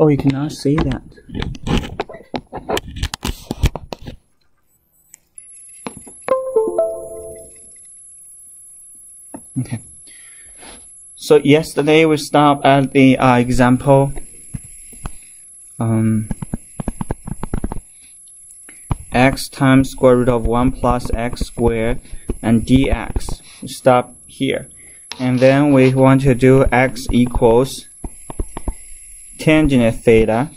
Oh, you cannot see that. Okay. So yesterday we stopped at the uh, example um, x times square root of 1 plus x squared and dx. We stop here. And then we want to do x equals tangent of theta.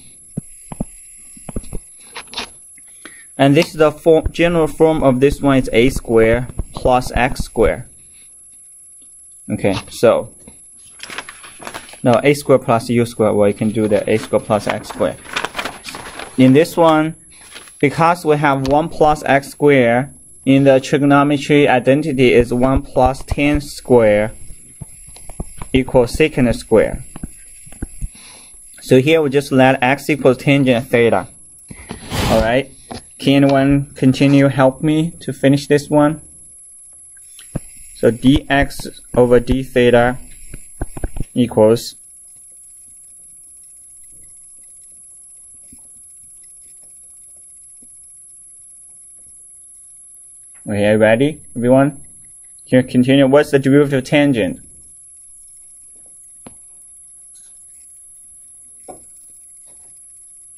And this is the general form of this one is a square plus x square. Okay, so now a square plus u square, well you can do the a square plus x square. In this one, because we have 1 plus x square, in the trigonometry identity is 1 plus tan square equals secant square. So here we just let x equals tangent theta. Alright, can anyone continue help me to finish this one? So dx over d theta equals Okay, ready, everyone? Here, continue. What's the derivative of tangent?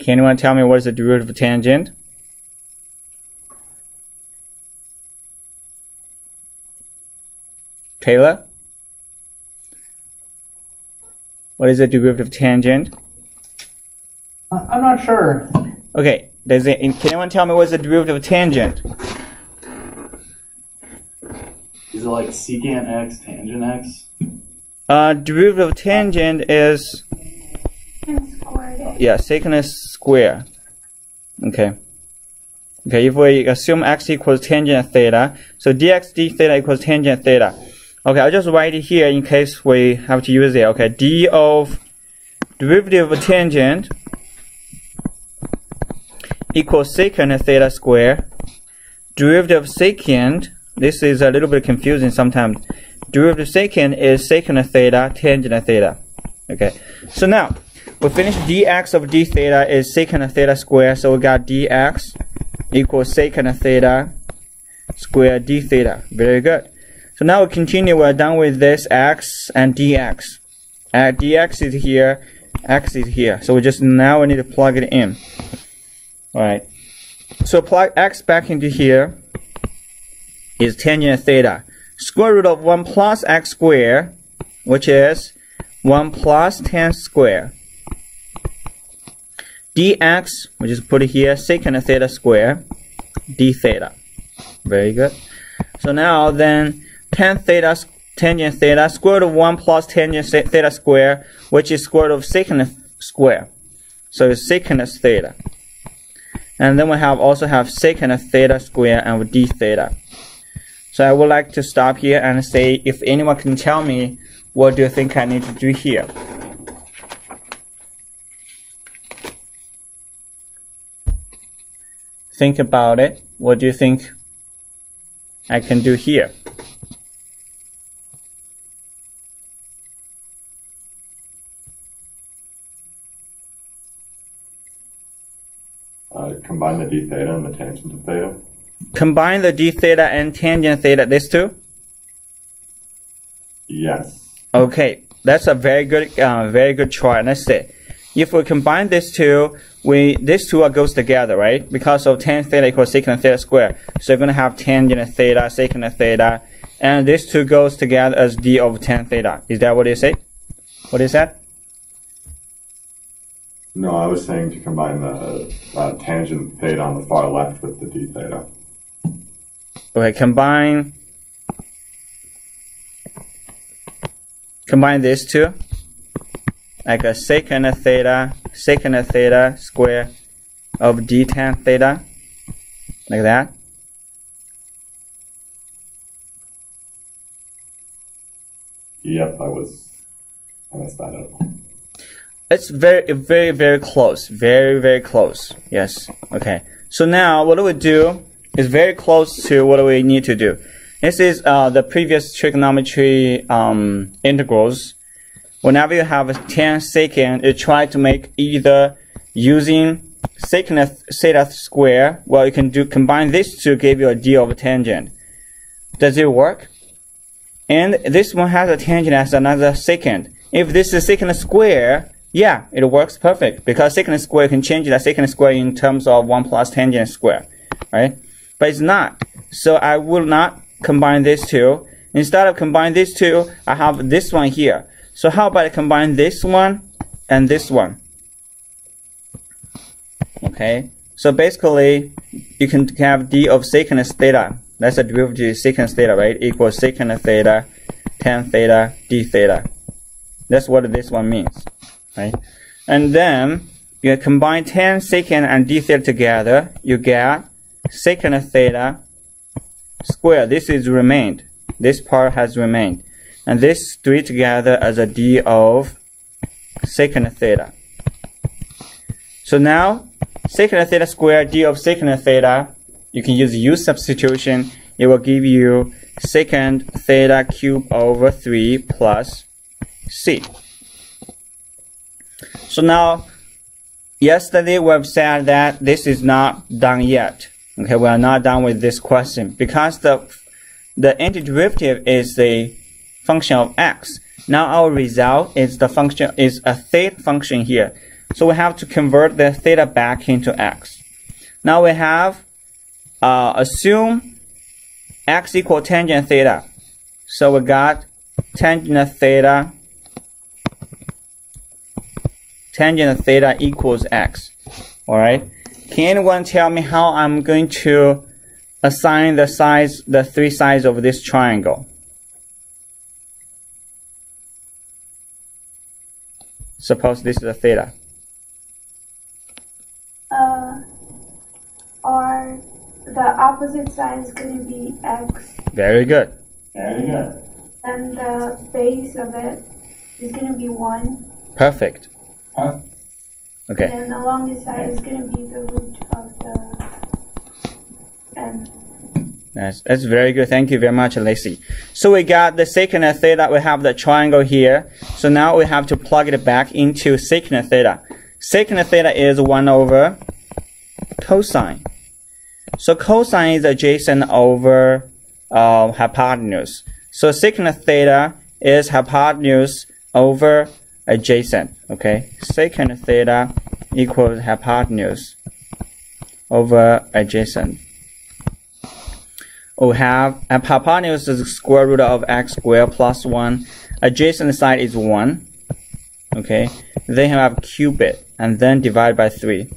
Can anyone tell me what is the derivative of tangent? Taylor? What is the derivative of tangent? I'm not sure. Okay, does it, can anyone tell me what is the derivative of tangent? Is it like secant x, tangent x? Uh, derivative of tangent is yeah secant square. Okay. Okay, if we assume x equals tangent theta, so dx d theta equals tangent theta. Okay, I'll just write it here in case we have to use it. Okay, d of derivative of tangent equals secant theta square. Derivative of secant, this is a little bit confusing sometimes. Derivative secant is secant theta tangent theta. Okay, so now we finish dx of d theta is secant of theta square, so we got dx equals secant theta square d theta. Very good. So now we continue, we're done with this x and dx. Uh, dx is here, x is here. So we just now we need to plug it in. Alright. So plug x back into here is tangent theta. Square root of 1 plus x squared, which is 1 plus tan square. Dx, we just put it here, secant theta square, d theta. Very good. So now then tan theta tangent theta square root of 1 plus tangent theta square, which is square root of secant square. So it's secant theta. And then we have also have secant theta square and d theta. So I would like to stop here and say if anyone can tell me what do you think I need to do here. Think about it. What do you think I can do here? Uh, combine the d theta and the tangent of theta. Combine the d theta and tangent theta, these two? Yes. Okay, that's a very good, uh, very good try. Let's see. If we combine these two, we these two are goes together, right? Because of tan theta equals secant theta square. So you're gonna have tangent theta, secant theta, and these two goes together as d of tan theta. Is that what you say? What is that? No, I was saying to combine the uh, tangent theta on the far left with the d theta. Okay, combine combine these two like a secant theta secant theta square of d tan theta like that Yep, I was. I messed that up. it's very very very close very very close yes okay so now what do we do is very close to what we need to do this is uh, the previous trigonometry um, integrals whenever you have a tan secant, you try to make either using secant theta square. Well, you can do combine this to give you a d of tangent. Does it work? And this one has a tangent as another secant. If this is secant square, yeah, it works perfect because secant square can change the secant square in terms of 1 plus tangent square, right? But it's not. So I will not combine these two. Instead of combine these two, I have this one here. So how about I combine this one and this one? Okay, so basically you can have d of secant theta. That's a derivative of secant theta, right? Equals secant theta, tan theta, d theta. That's what this one means, right? And then you combine tan secant and d theta together, you get secant theta square. This is remained. This part has remained. And this three together as a d of secant theta. So now, secant theta squared d of secant theta, you can use u substitution. It will give you secant theta cube over 3 plus c. So now, yesterday we've said that this is not done yet. Okay, we are not done with this question because the the antiderivative is the function of x. Now our result is the function is a theta function here. So we have to convert the theta back into x. Now we have uh, assume x equal tangent theta. So we got tangent theta tangent theta equals x. Alright. Can anyone tell me how I'm going to assign the size, the three sides of this triangle? Suppose this is a theta. Uh, or the opposite side is going to be x, Very good. Very good. and the base of it is going to be 1, Perfect. Huh? Okay. and along the side is going to be the root of the n. That's, that's very good. Thank you very much, Lacey. So we got the secant theta. We have the triangle here. So now we have to plug it back into secant theta. Secant theta is 1 over cosine. So cosine is adjacent over uh, hypotenuse. So secant theta is hypotenuse over adjacent. Okay, secant theta equals hypotenuse over adjacent. We have a hypotenuse is the square root of x squared plus 1. Adjacent side is 1. Okay, then you have cubit and then divide by 3.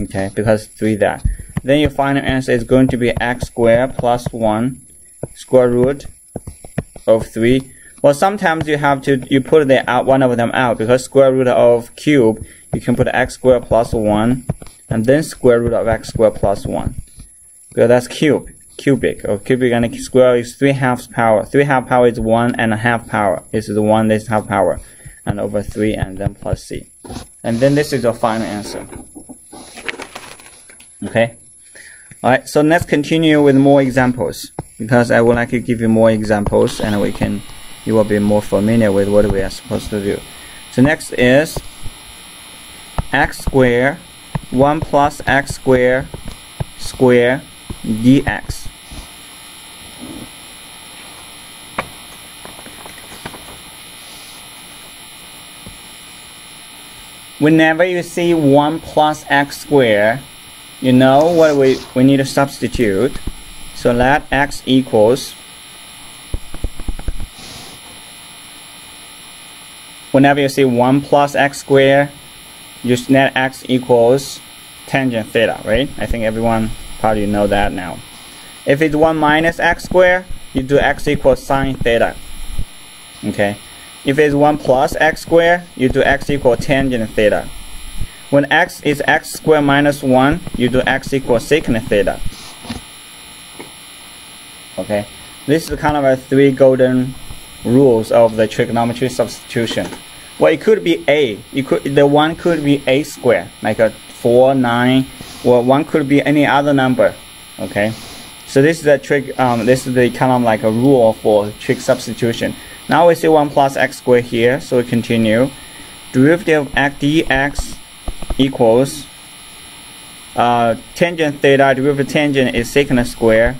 Okay, because 3 there. Then your final answer is going to be x squared plus 1 square root of 3. Well, sometimes you have to, you put the out, one of them out because square root of cube, you can put x squared plus 1 and then square root of x squared plus 1. Because that's cube, cubic, or oh, cubic and square is 3 halves power. 3 half power is 1 and a half power. This is 1, this is half power. And over 3 and then plus c. And then this is your final answer. Okay? Alright, so let's continue with more examples. Because I would like to give you more examples and we can, you will be more familiar with what we are supposed to do. So next is x squared 1 plus x squared square dx. Whenever you see 1 plus x squared, you know what we, we need to substitute. So let x equals whenever you see 1 plus x squared, just net x equals tangent theta, right? I think everyone probably know that now. If it's 1 minus x squared, you do x equals sine theta. Okay. If it's 1 plus x squared, you do x equals tangent theta. When x is x squared minus 1, you do x equals secant theta. Okay. This is kind of a three golden rules of the trigonometry substitution. Well, it could be a. It could the one could be a squared, like a four, nine, or one could be any other number. Okay. So this is a trick. Um, this is the kind of like a rule for trig substitution. Now we see 1 plus x squared here, so we continue. Derivative of x dx equals uh, tangent theta, derivative tangent is secant square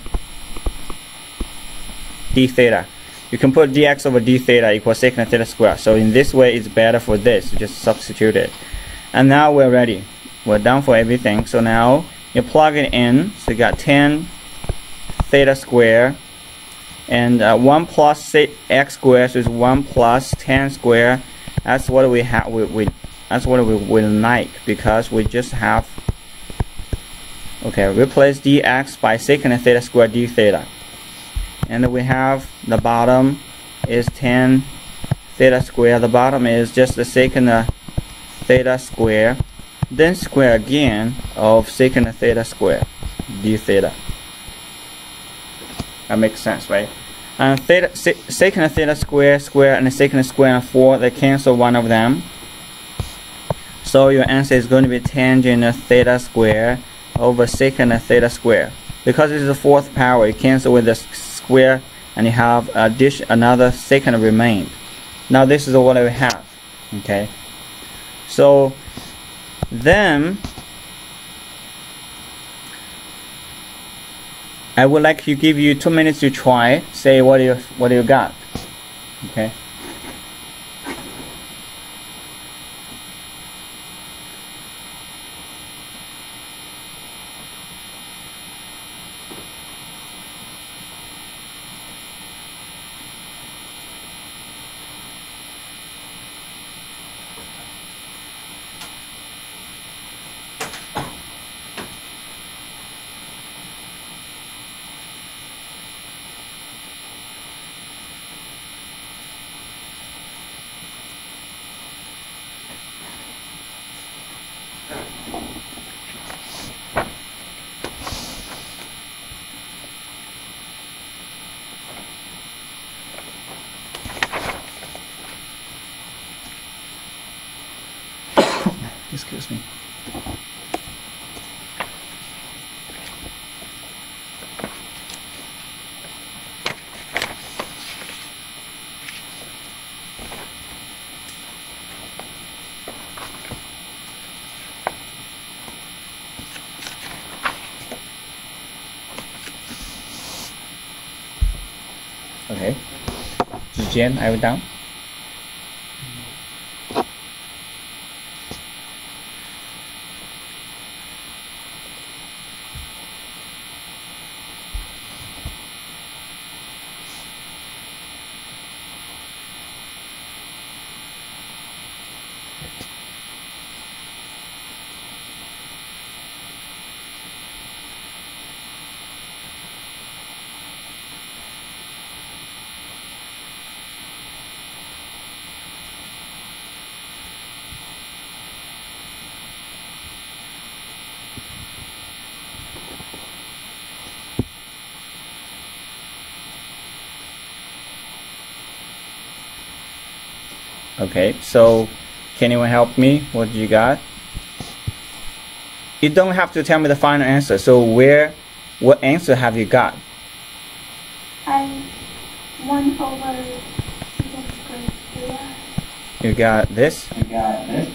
d theta. You can put dx over d theta equals secant theta square. So in this way, it's better for this. Just substitute it. And now we're ready. We're done for everything. So now you plug it in. So you got 10 theta square and uh, 1 plus x squared is 1 plus tan square. That's what we have we, we that's what we will like because we just have okay replace dx by secant theta squared d theta. And we have the bottom is 10 theta square. The bottom is just the secant theta square then square again of secant theta square d theta that makes sense, right? And theta, secant theta square, square, and secant square and 4, they cancel one of them. So your answer is going to be tangent theta square over secant theta square. Because it's the fourth power, you cancel with the square and you have addition, another secant remained. Now this is what we have. Okay. So then I would like to give you two minutes to try. Say what you what you got. Okay. Excuse me. Okay. Jen, are you down? Okay, so can anyone help me? What you got? You don't have to tell me the final answer. So where, what answer have you got? I one over secant squared theta. You got this? You got this.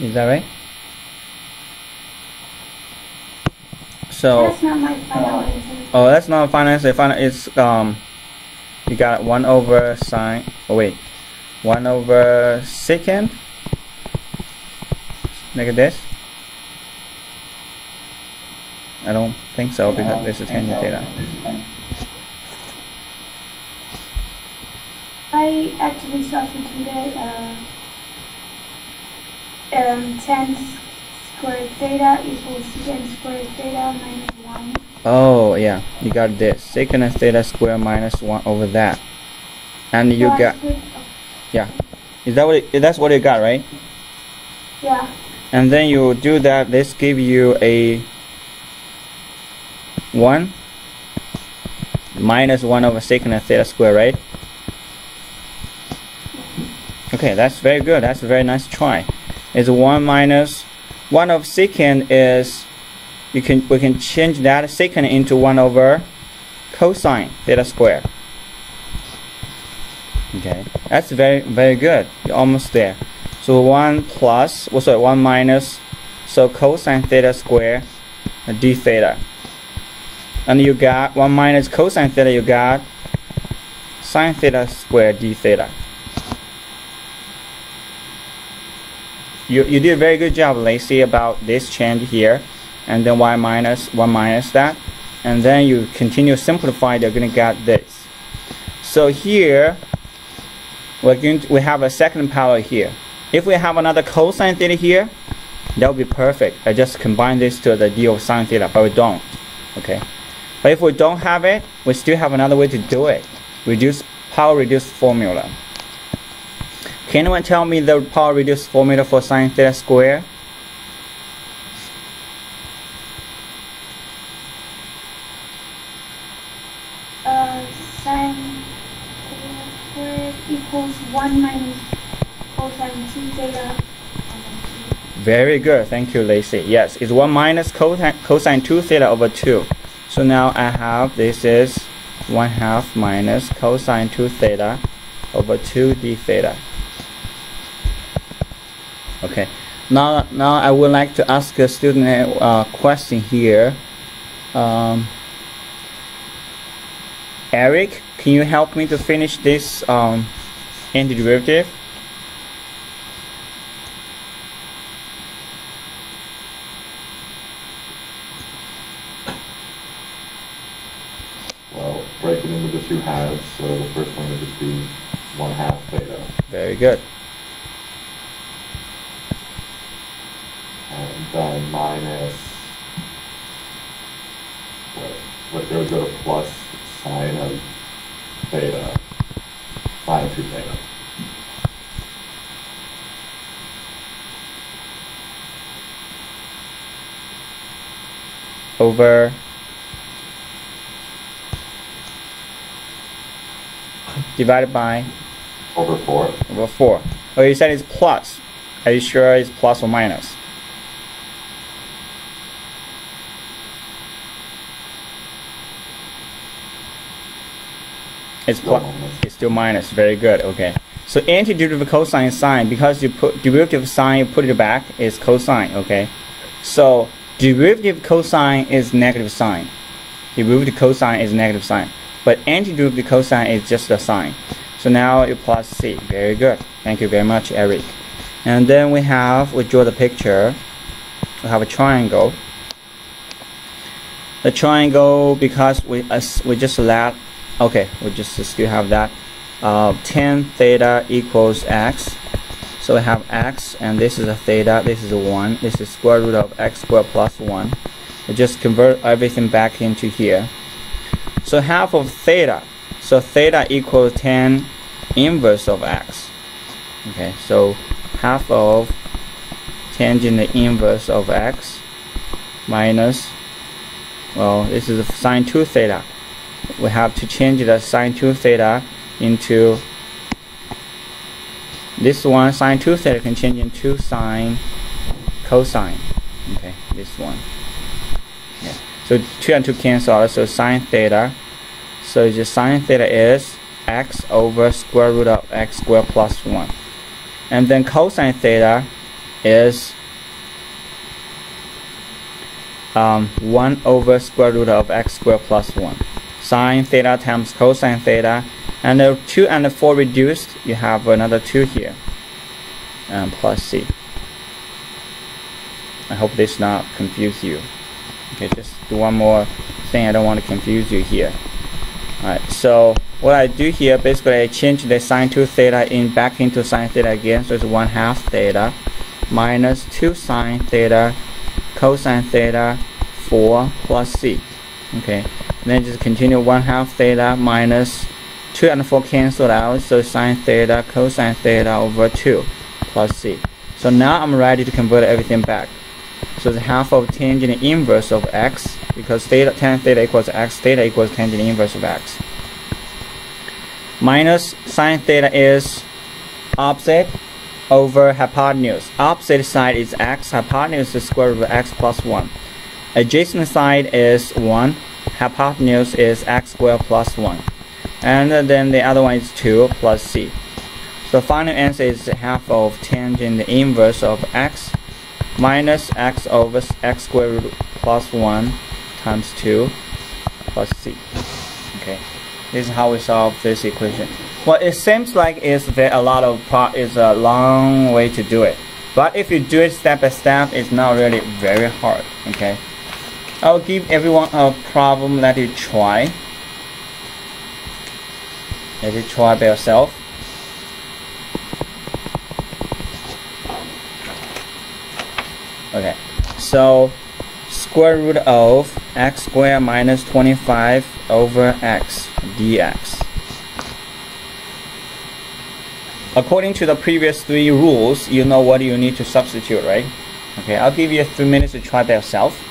Is that right? So That's not my final answer. Oh, that's not answer. Final it's um, you got one over sine. Oh wait, one over secant. Look at this. I don't think so because this is tangent theta. I actually substituted uh, um, tan squared theta equals secant squared theta minus 1. Oh yeah, you got this. Secant theta square minus one over that, and you got yeah. Is that what? It, that's what you got, right? Yeah, and then you do that this give you a 1 minus 1 over secant theta square right okay that's very good that's a very nice try it's 1 minus 1 of secant is you can we can change that secant into 1 over cosine theta square. Okay, that's very very good. You're almost there. So 1 plus, well, sorry, 1 minus, so cosine theta square d theta. And you got 1 minus cosine theta, you got sine theta square d theta. You, you did a very good job, Lacey, about this change here. And then y minus, 1 minus that. And then you continue simplify, you're going to get this. So here, we're going to, we have a second power here. If we have another cosine theta here, that would be perfect. I just combine this to the d of sine theta, but we don't. Okay. But if we don't have it, we still have another way to do it. Reduce power reduce formula. Can anyone tell me the power reduced formula for sine theta square? Uh, sine theta squared equals 1 minus cosine 2 theta. Very good. Thank you, Lacey. Yes, it's 1 minus cosine, cosine 2 theta over 2. So now I have this is 1 half minus cosine 2 theta over 2 d theta. Okay. Now, now I would like to ask a student a uh, question here. Um, Eric, can you help me to finish this um, antiderivative? Well, it into the two halves, so the first one would just be 1 half theta. Very good. And then minus, what, what, it would go to plus sine of theta, sine of 2 theta. over divided by Over 4. over 4. Oh, you said it's plus. Are you sure it's plus or minus? It's plus. It's still minus. Very good. Okay. So antiderivative of cosine sine because you put derivative of sine, you put it back is cosine. Okay. So derivative cosine is negative sine. Derivative cosine is negative sine. But antiderivative cosine is just a sine. So now you plus c. Very good. Thank you very much, Eric. And then we have we draw the picture. We have a triangle. The triangle because we as we just let okay we just still have that uh, tan theta equals x. So we have x and this is a theta. This is a one. This is square root of x squared plus one. We just convert everything back into here. So half of theta. So theta equals tan inverse of x. Okay, so half of tangent the inverse of x minus, well, this is sine 2 theta. We have to change the sine 2 theta into this one, sine 2 theta can change into sine cosine. Okay, this one. So 2 and 2 cancel out, so sine theta. So just sine theta is x over square root of x squared plus 1. And then cosine theta is um, 1 over square root of x squared plus 1. Sine theta times cosine theta. And the 2 and the 4 reduced, you have another 2 here. And plus c. I hope this not confuse you. Okay, just do one more thing. I don't want to confuse you here. Alright, so what I do here, basically I change the sine 2 theta in back into sine theta again, so it's 1 half theta minus 2 sine theta cosine theta 4 plus c. Okay, and then just continue 1 half theta minus 2 and 4 cancel out, so sine theta cosine theta over 2 plus c. So now I'm ready to convert everything back. So the half of tangent inverse of x, because theta tan theta equals x, theta equals tangent inverse of x. Minus sine theta is opposite over hypotenuse. Opposite side is x, hypotenuse is square root of x plus 1. adjacent side is 1, hypotenuse is x squared plus 1, and then the other one is 2 plus c. So final answer is half of tangent the inverse of x minus x over x squared plus 1 times 2 plus c. Okay, this is how we solve this equation. Well, it seems like it's there a lot of part is a long way to do it. But if you do it step by step, it's not really very hard. Okay. I'll give everyone a problem let you try. Let you try by yourself. Okay, so square root of x squared minus 25 over x dx. According to the previous three rules, you know what you need to substitute, right? Okay, I'll give you three minutes to try by yourself.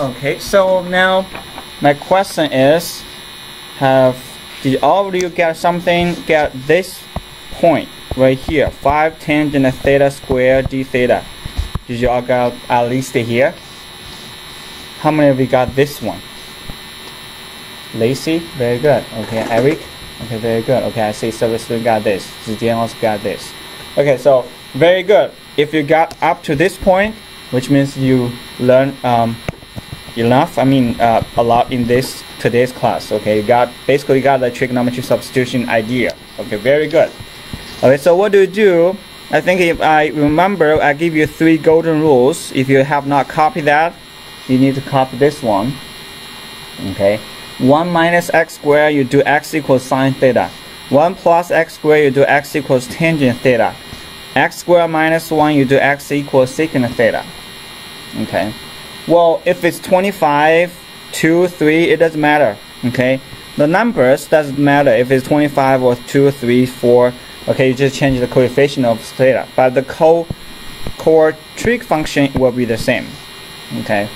Okay, so now my question is, have did all of you get something? Get this point right here, five tangent of theta square d theta. Did you all got at least here? How many of you got this one? Lacey, very good. Okay, Eric, okay, very good. Okay, I see service student got this. Zijian also got this. Okay, so very good. If you got up to this point, which means you learn um, enough. I mean, uh, a lot in this today's class. Okay, you got basically you got the trigonometry substitution idea. Okay, very good. Okay, so what do you do? I think if I remember, I give you three golden rules. If you have not copied that, you need to copy this one. Okay, 1 minus x squared, you do x equals sine theta. 1 plus x squared, you do x equals tangent theta. x squared minus 1, you do x equals secant theta. Okay. Well, if it's 25, 2, 3, it doesn't matter. Okay. The numbers doesn't matter if it's 25 or 2, 3, 4. Okay, you just change the coefficient of theta. But the co core trig function will be the same. Okay.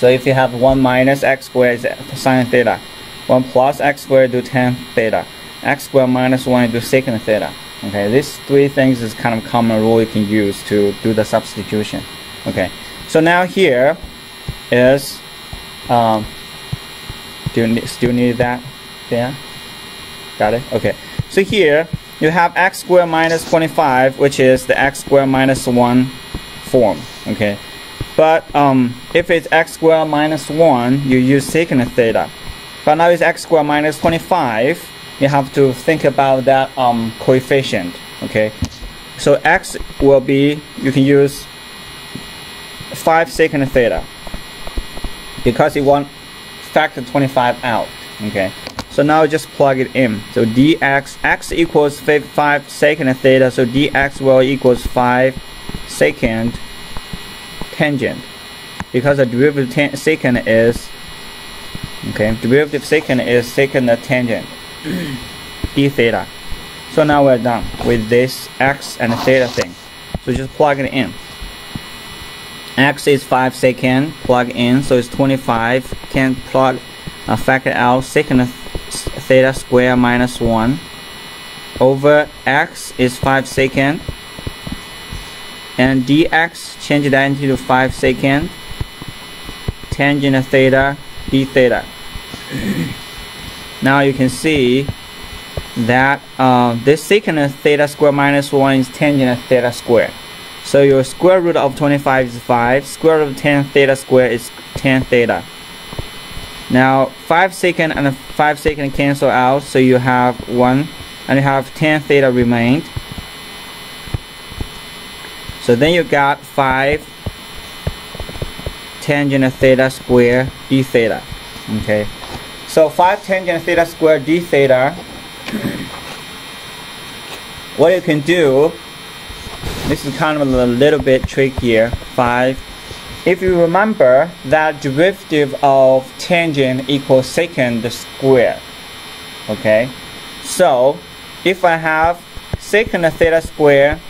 So if you have 1 minus x squared is sine theta, 1 plus x squared do tan theta, x squared minus 1 do secant theta. Okay, these three things is kind of common rule you can use to do the substitution. Okay, so now here is, um, do you still need that? Yeah, got it? Okay, so here you have x squared minus 25, which is the x squared minus 1 form. Okay, but um, if it's x squared minus 1, you use secant theta. But now it's x squared minus 25, you have to think about that um, coefficient. Okay, so x will be, you can use 5 secant theta because you want factor 25 out. Okay, so now just plug it in. So dx, x equals 5 secant theta, so dx will equals 5 secant tangent. Because the derivative secant is okay derivative secant is secant tangent d theta. So now we're done with this x and theta thing. So just plug it in. X is 5 secant plug in so it's 25 can plug uh, factor out secant theta square minus 1 over x is 5 secant and dx change that into 5 secant tangent theta d theta. Now you can see that uh, this secant theta square minus 1 is tangent theta square so your square root of 25 is 5 square root of 10 theta square is 10 theta. Now 5 secant and 5 secant cancel out so you have 1 and you have 10 theta remained so then you got 5 tangent theta square d theta. Okay. So 5 tangent theta square d theta. what you can do, this is kind of a little bit trickier. 5. If you remember that derivative of tangent equals secant square. Okay. So if I have secant theta square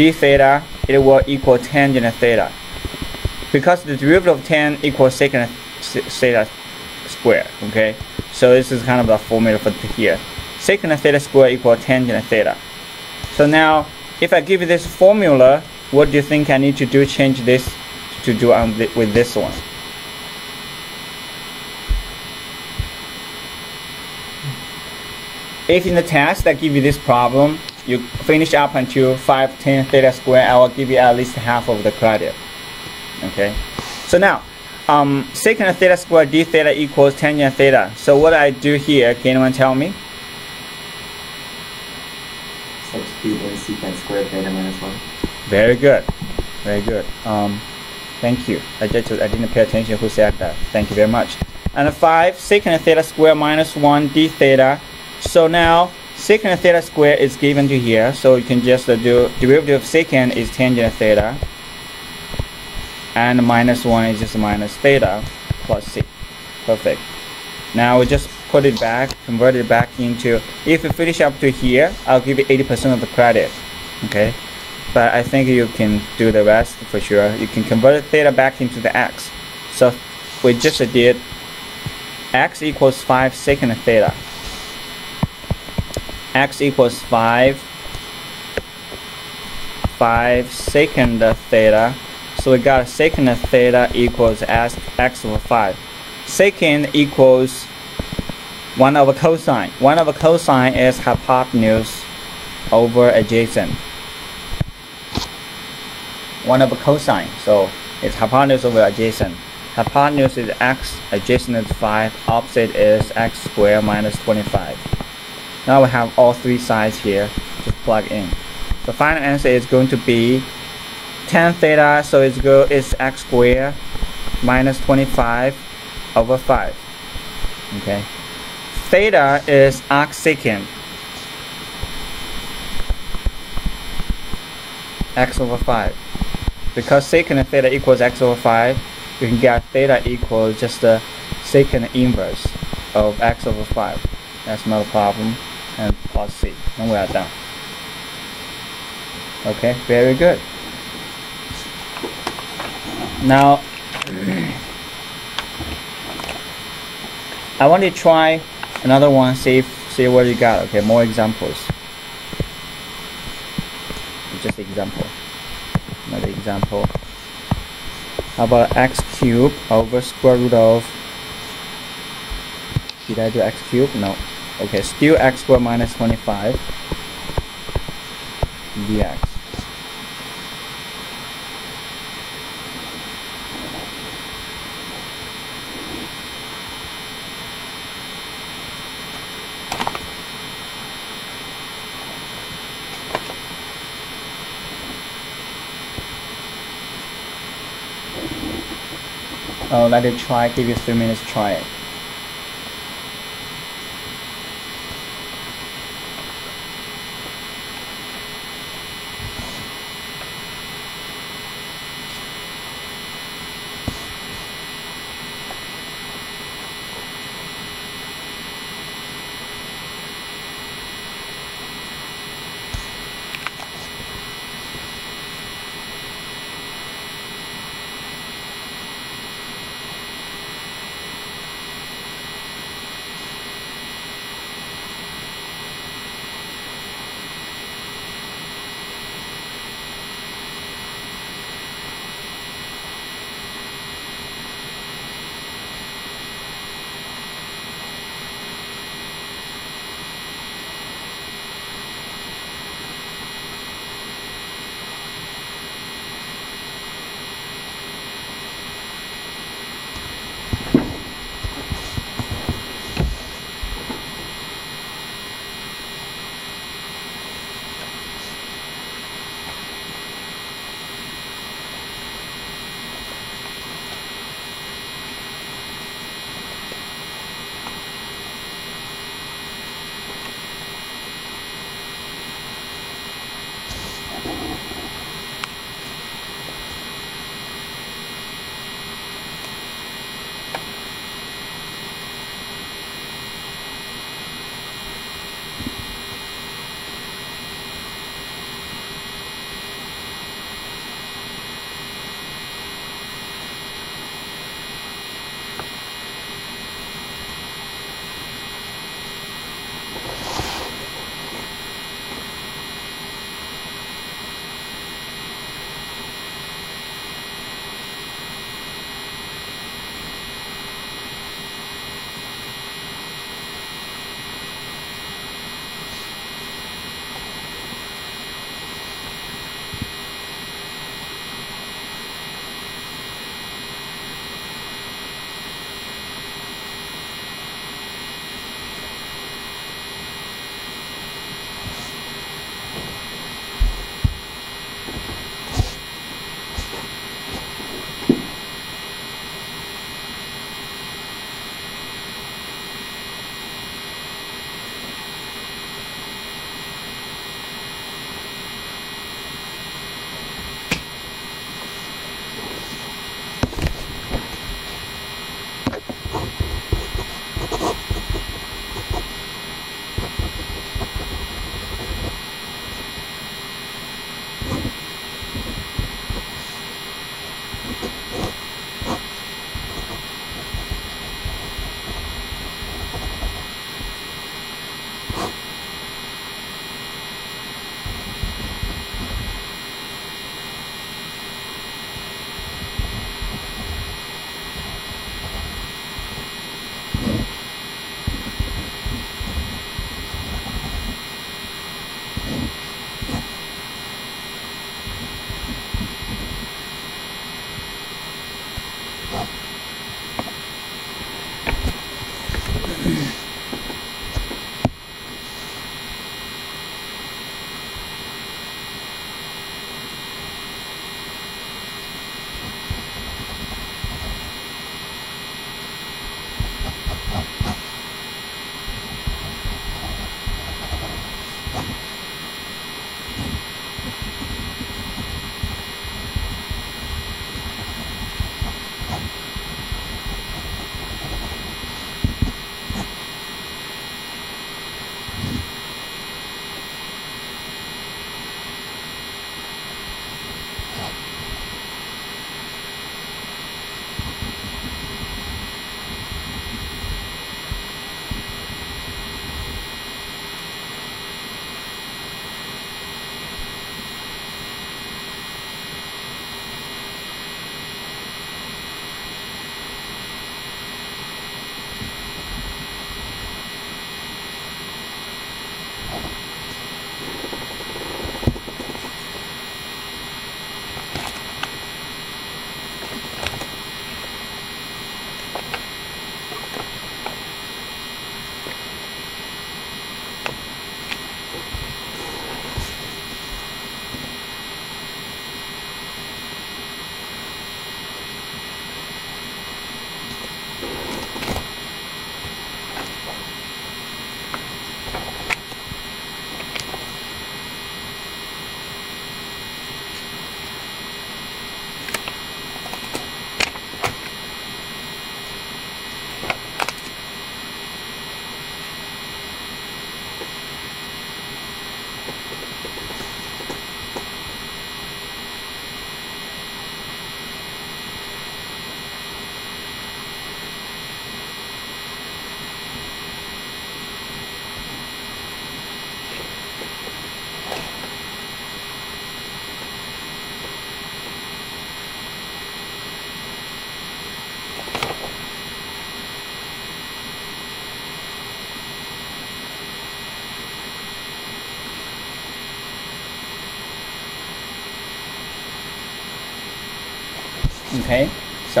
d theta, it will equal tangent theta. Because the derivative of tan equals secant theta square, okay? So this is kind of the formula for here. Secant theta square equal tangent theta. So now, if I give you this formula, what do you think I need to do change this to do um, on the, with this one? If in the test I give you this problem, you finish up until 5, 10 theta square, I will give you at least half of the credit. Okay, so now, um, secant theta square d theta equals tangent theta. So what I do here, can anyone tell me? Substitute in secant squared theta minus 1. Very good, very good. Um, thank you. I just I didn't pay attention who said that. Thank you very much. And 5 secant theta square minus 1 d theta. So now secant theta square is given to here, so you can just uh, do derivative of secant is tangent theta, and minus 1 is just minus theta plus c. Perfect. Now we just put it back, convert it back into. If you finish up to here, I'll give you 80% of the credit. Okay, but I think you can do the rest for sure. You can convert theta back into the x. So we just did x equals 5 secant theta. X equals 5 5 secant theta. So we got secant theta equals x, x over 5. Secant equals 1 over cosine. 1 over cosine is hypotenuse over adjacent. 1 over cosine. So it's hypotenuse over adjacent. Hypotenuse is x, adjacent is 5, opposite is x squared minus 25. Now we have all three sides here. to plug in. The final answer is going to be 10 theta, so it's go is x squared minus 25 over 5. Okay. Theta is arcsecant. x over 5. Because secant theta equals x over 5, you can get theta equals just the secant inverse of x over 5. That's not a problem. And plus c. And we are done. Okay, very good. Now, I want to try another one, see if, see what you got. Okay, more examples. Just example. Another example. How about x cubed over square root of did I do x cubed? No. Okay, still x squared minus 25 dx. Oh, let it try, give you three minutes, try it.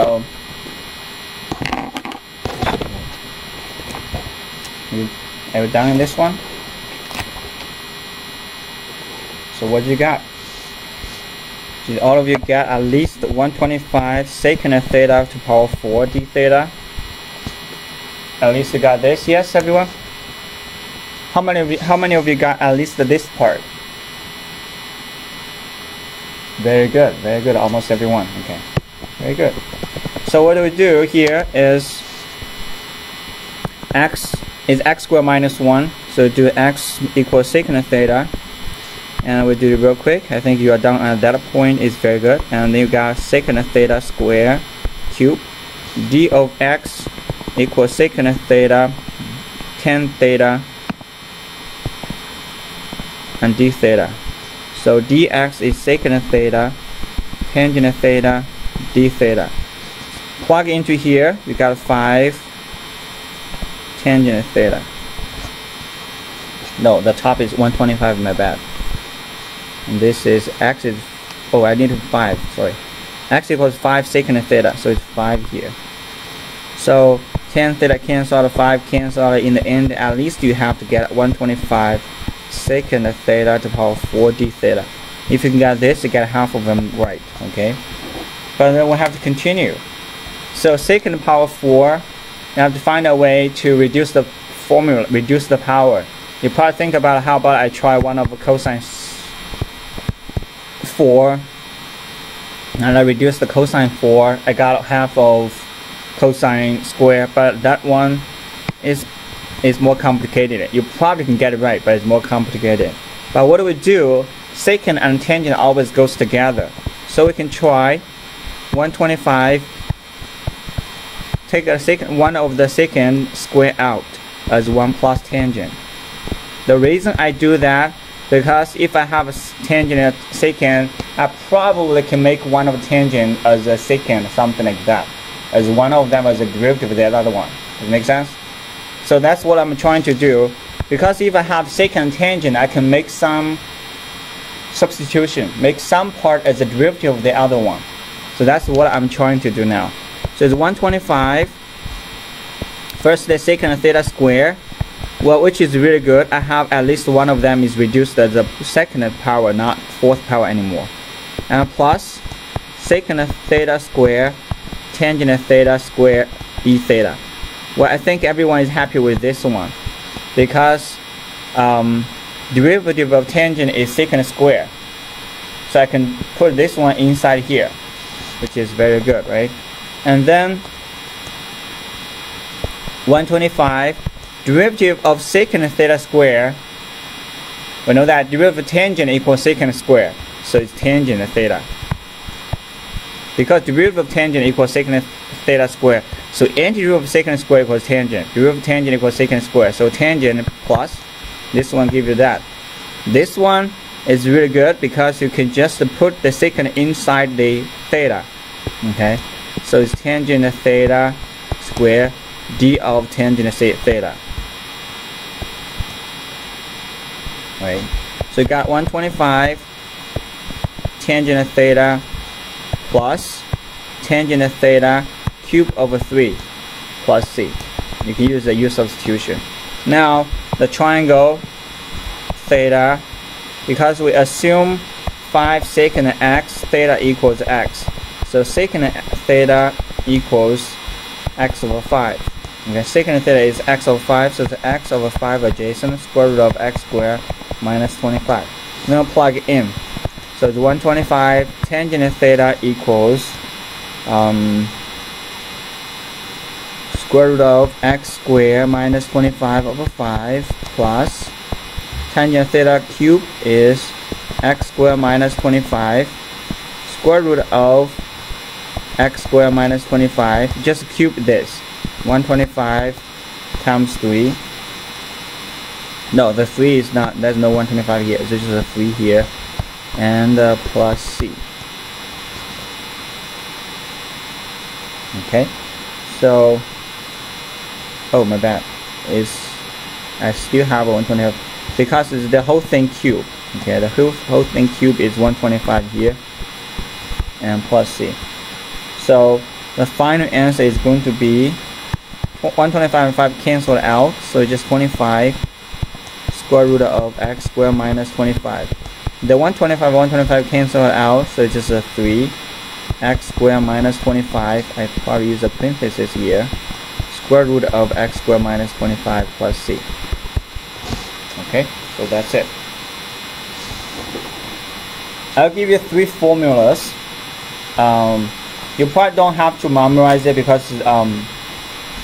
So you are we done in this one? So what you got? Did all of you get at least 125 secant theta to power 4 d theta? At least you got this, yes everyone? How many of you, how many of you got at least this part? Very good, very good, almost everyone. Okay, very good. So what we do here is x is x squared minus 1. So do x equals secant theta. And we do it real quick. I think you are done at that point It's very good. And then you got secant theta square cube. d of x equals secant theta tan theta and d theta. So dx is secant theta tangent theta d theta. Plug into here, you got 5 tangent theta. No, the top is 125, my bad. And this is x is, oh, I need 5, sorry. x equals 5 secant theta, so it's 5 here. So tan theta cancel out 5 cancel out in the end, at least you have to get 125 secant theta to power 4d theta. If you can get this, you get half of them right, okay? But then we have to continue. So secant power 4 you have to find a way to reduce the formula, reduce the power. You probably think about how about I try one of cosine 4 and I reduce the cosine 4. I got half of cosine square, but that one is is more complicated. You probably can get it right, but it's more complicated. But what do we do? Secant and tangent always goes together. So we can try 125 take a secant one of the secant square out as 1 plus tangent. The reason I do that because if I have a tangent secant, I probably can make one of the tangent as a secant, something like that. As one of them as a derivative of the other one. Does make sense? So that's what I'm trying to do. Because if I have secant tangent, I can make some substitution, make some part as a derivative of the other one. So that's what I'm trying to do now. So it's 125. First, the secant theta square. Well, which is really good. I have at least one of them is reduced as a second power, not fourth power anymore. And second secant theta square tangent theta square e theta. Well, I think everyone is happy with this one because um, derivative of tangent is secant square. So I can put this one inside here, which is very good, right? And then 125 derivative of secant theta square. We know that derivative of tangent equals secant square. So it's tangent of theta. Because derivative of tangent equals secant theta square. So antiderivative of secant square equals tangent. Derivative of tangent equals secant square. So tangent plus this one gives you that. This one is really good because you can just put the secant inside the theta. Okay so it's tangent of theta square d of tangent of theta. Right. So you got 125 tangent of theta plus tangent of theta cube over 3 plus c. You can use the u substitution. Now the triangle theta because we assume 5 secant x theta equals x so secant theta equals x over 5. Okay, secant theta is x over 5, so it's x over 5 adjacent square root of x squared minus 25. Now plug it in. So it's 125 tangent theta equals um, square root of x squared minus 25 over 5 plus tangent theta cube is x squared minus 25 square root of x squared minus 25 just cube this. 125 times 3 no the 3 is not there's no 125 here. This is a 3 here. And uh, plus c. Okay. So oh my bad. Is I still have a 125 because it's the whole thing cube. Okay the whole, whole thing cube is 125 here. And plus c So the final answer is going to be 125 and 5 cancel out, so just 25 square root of x squared minus 25. The 125 125 cancel out, so it's just a 3 x squared minus 25. I probably use a parenthesis here. Square root of x squared minus 25 plus c. Okay, so that's it. I'll give you three formulas. Um, you probably don't have to memorize it because um,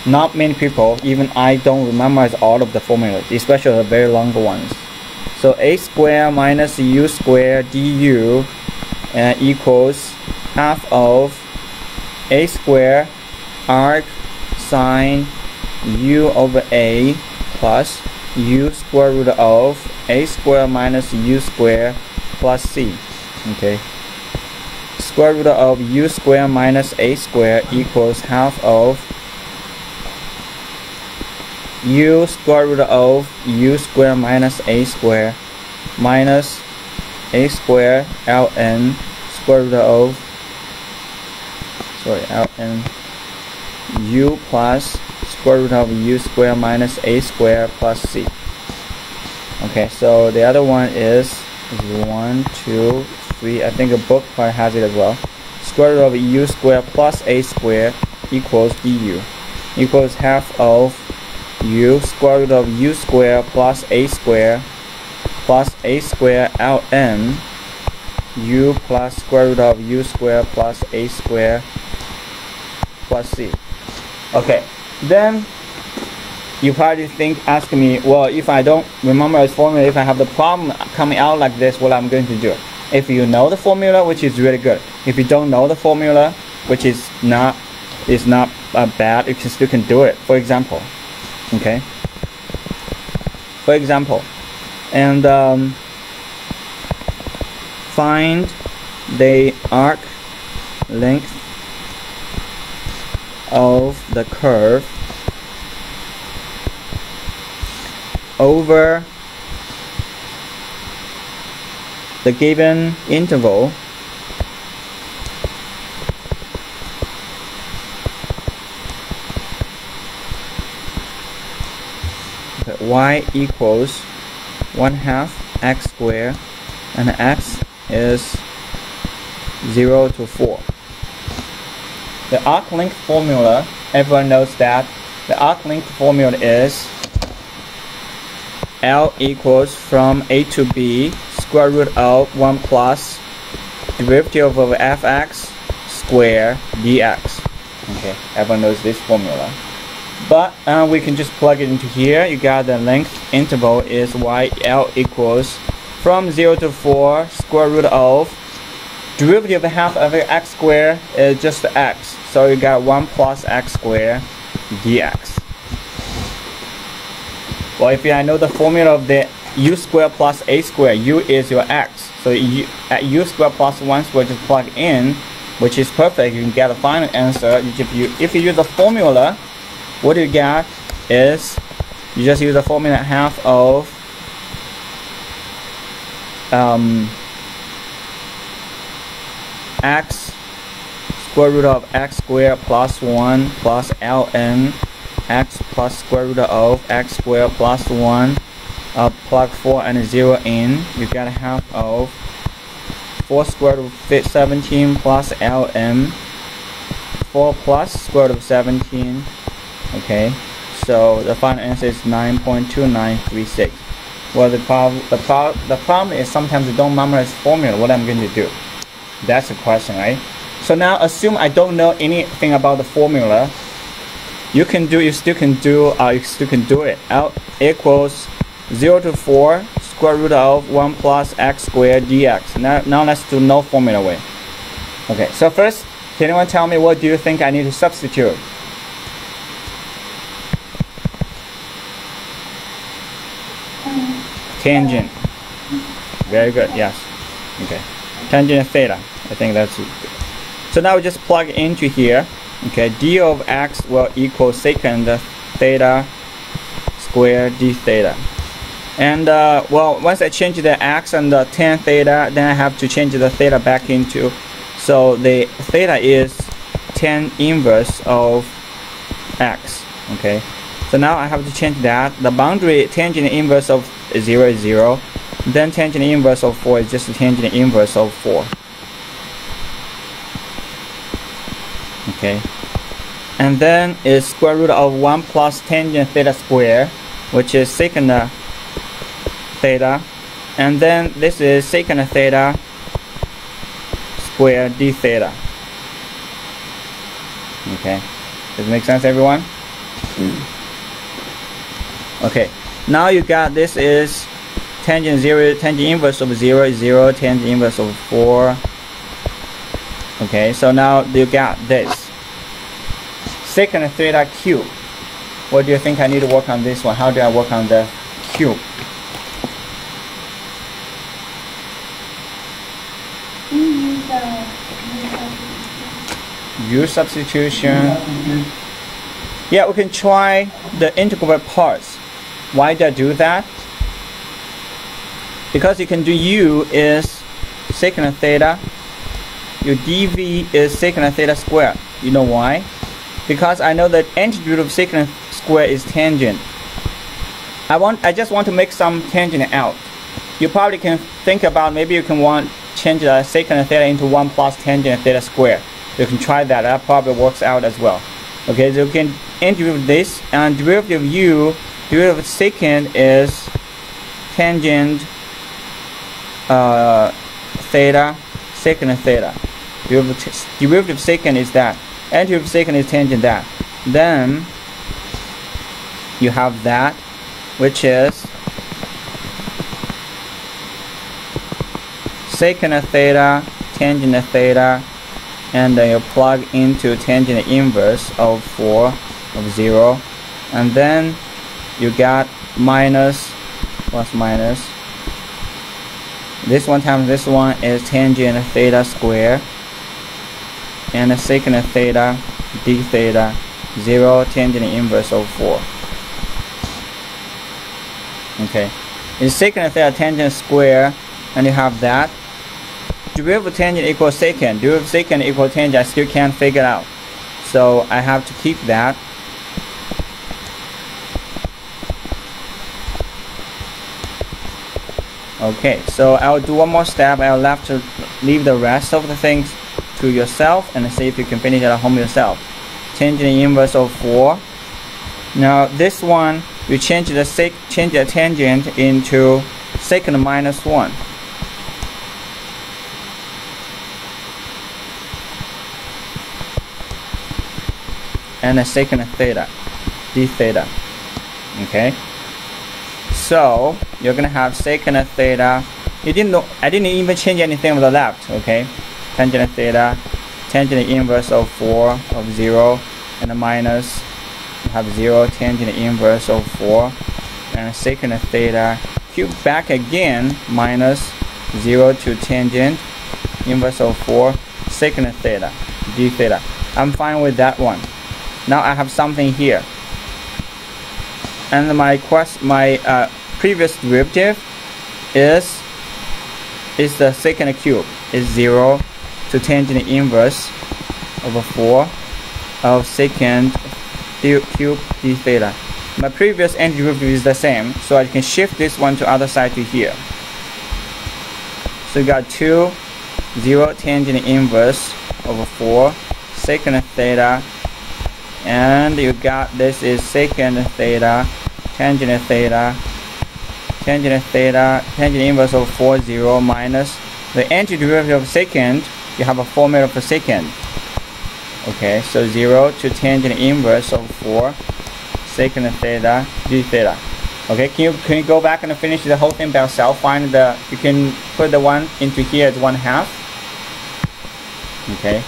not many people, even I don't memorize all of the formulas, especially the very long ones. So a square minus u square du uh, equals half of a square arc sine u over a plus u square root of a square minus u square plus c. Okay. Square root of u square minus a square equals half of u square root of u square minus a square minus a square ln square root of sorry ln u plus square root of u square minus a square plus c. Okay, so the other one is, is 1, 2, 3. I think a book probably has it as well. Square root of u square plus a square equals du equals half of u square root of u square plus a square plus a square ln u plus square root of u square plus a square plus c. Okay, then you probably think, ask me, well, if I don't remember this formula, if I have the problem coming out like this, what I'm going to do? If you know the formula, which is really good. If you don't know the formula, which is not is not uh, bad, you can still can do it. For example, okay. For example, and um, find the arc length of the curve over the given interval y equals 1 half x squared and x is 0 to 4. The arc length formula, everyone knows that the arc length formula is L equals from A to B square root of 1 plus derivative of fx square dx. Okay, everyone knows this formula. But uh, we can just plug it into here. You got the length interval is y L equals from 0 to 4 square root of derivative of half of x squared is just x. So you got 1 plus x squared dx. Well, if I know the formula of the u squared plus a squared, u is your x. So at u squared plus 1 squared, just plug in, which is perfect. You can get a final answer. If you, if you use the formula, what you get is you just use the formula half of um, x square root of x squared plus 1 plus ln x plus square root of x squared plus 1 uh, plug 4 and 0 in. You get half of 4 square root of 17 plus ln 4 plus square root of 17 okay so the final answer is 9.2936 well the problem the, pro the problem is sometimes you don't memorize formula what I'm going to do? That's the question right? So now assume I don't know anything about the formula. You can do you still can do uh, you still can do it. L equals 0 to 4 square root of 1 plus x squared dx. Now, now let's do no formula way. Okay so first can anyone tell me what do you think I need to substitute? Tangent. Very good yes. Okay. Tangent theta. I think that's it. so now we just plug into here. Okay d of x will equal secant theta squared d theta and uh, well once I change the x and the tan theta then I have to change the theta back into so the theta is tan inverse of x. Okay, so now I have to change that. The boundary tangent inverse of 0 is 0. Then tangent inverse of 4 is just tangent inverse of 4. Okay. And then is square root of 1 plus tangent theta square, which is secant theta. And then this is secant theta square d theta. Okay. Does it make sense, everyone? Okay. Now you got this is tangent 0, tangent inverse of 0 is 0, tangent inverse of 4. Okay, so now you got this. Secant theta cube. What do you think I need to work on this one? How do I work on the cube? You use the U substitution. Yeah, we can try the integral parts. Why did I do that? Because you can do u is secant theta, your dv is secant theta squared. You know why? Because I know that antiderivative of secant square is tangent. I want I just want to make some tangent out. You probably can think about maybe you can want change the secant theta into 1 plus tangent theta square. You can try that. That probably works out as well. Okay, so you can integrate this and derivative of u, derivative of secant is tangent uh, theta, secant theta. Derivative, secant is that. And secant is tangent that. Then you have that, which is secant theta, tangent of theta, and then you plug into tangent inverse of 4 of 0 and then you got minus plus minus. This one times this one is tangent theta square and the secant theta d theta 0 tangent inverse of 4 okay. It's secant theta tangent square and you have that derivative tangent equals secant. Derivative secant equals tangent. I still can't figure it out. So I have to keep that. Okay, so I'll do one more step. I'll have to leave the rest of the things to yourself and see if you can finish it at home yourself. Tangent inverse of 4. Now this one, you change the sec change the tangent into secant minus 1. And a secant theta, d theta. Okay. So you're gonna have secant theta. You didn't know. I didn't even change anything on the left. Okay. Tangent theta, tangent inverse of four of zero, and a minus. You have zero tangent inverse of four, and secant theta cube back again minus zero to tangent inverse of 4 secant theta d theta. I'm fine with that one now I have something here. And my quest my uh, previous derivative is is the secant cube. Is 0 to tangent inverse over 4 of secant cube d theta. My previous antiderivative is the same so I can shift this one to other side to here. So you got 2 0 tangent inverse over 4 secant theta and you got this is secant theta tangent theta tangent theta tangent inverse of 4 0 minus the antiderivative of secant you have a formula for secant okay so 0 to tangent inverse of 4 secant theta d theta. Okay can you can you go back and finish the whole thing by yourself? Find the you can put the one into here as one half. Okay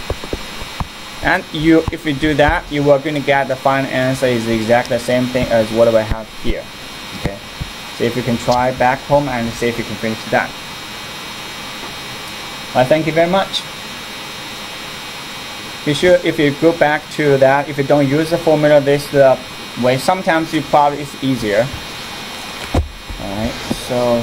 and you if you do that you are going to get the final answer is exactly the same thing as what I have here okay? So if you can try back home and see if you can finish that. Well thank you very much. Be sure if you go back to that if you don't use the formula this uh, way sometimes you probably it's easier. Alright so